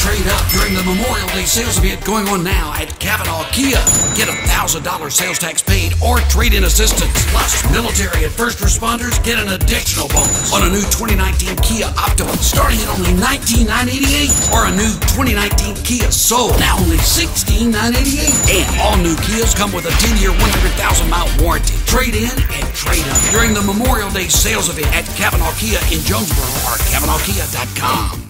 trade up during the Memorial Day sales event going on now at Cavenaugh Kia. Get a $1,000 sales tax paid or trade in assistance. Plus, military and first responders get an additional bonus on a new 2019 Kia Optima starting at only $19,988 or a new 2019 Kia Soul now only $16,988. And all new Kias come with a 10 year, 100,000 mile warranty. Trade in and trade up during the Memorial Day sales event at Cavenaugh Kia in Jonesboro or CavenaughKia.com.